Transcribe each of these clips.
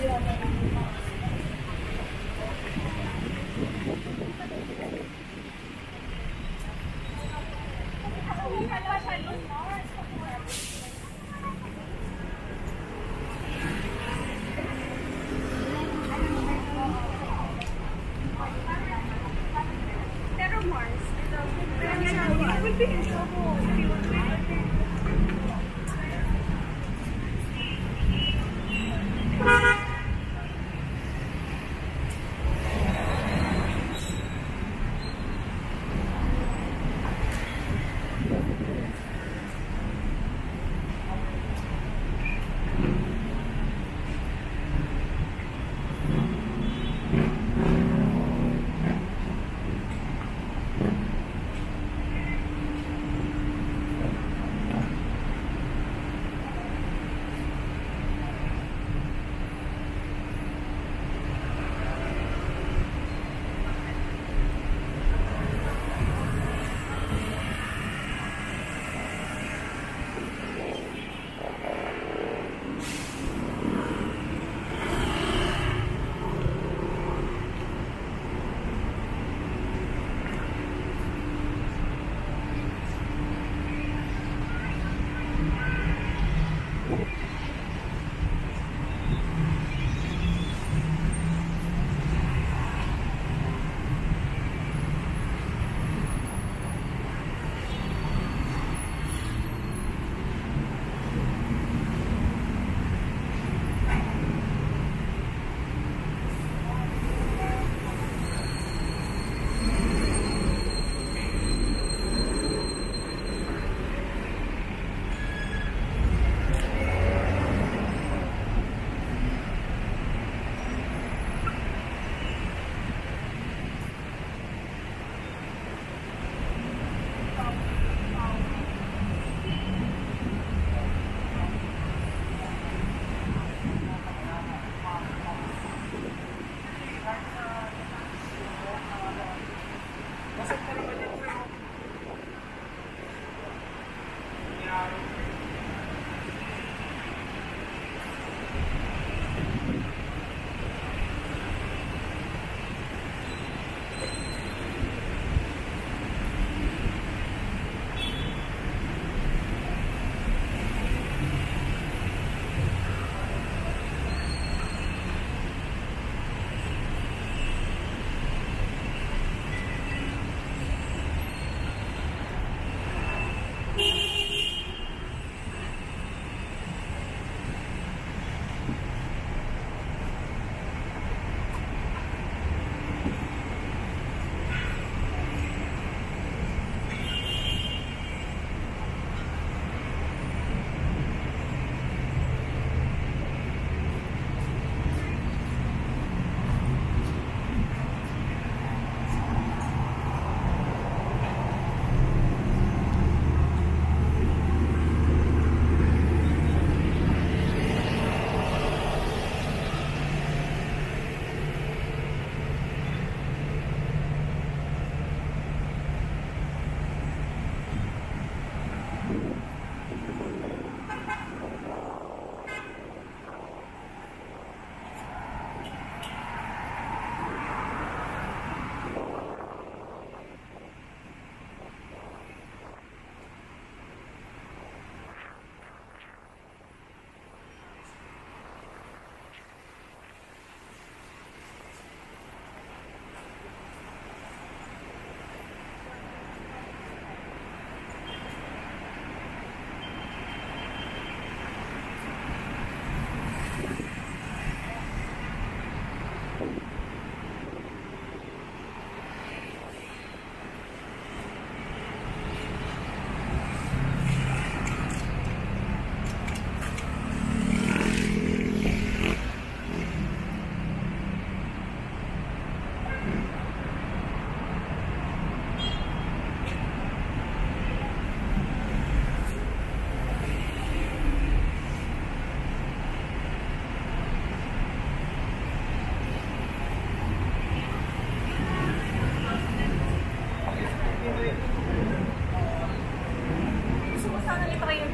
见到那个。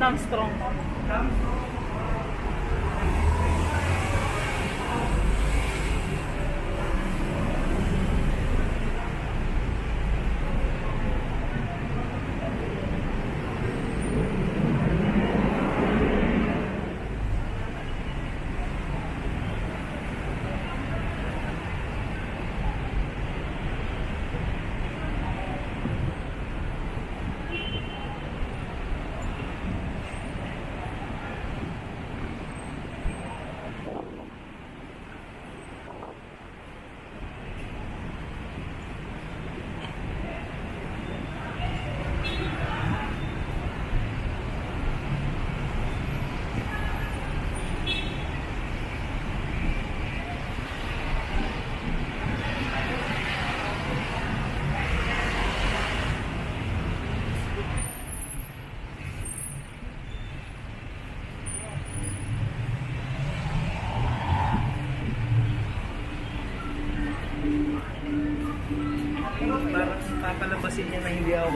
Армстронг.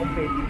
Okay.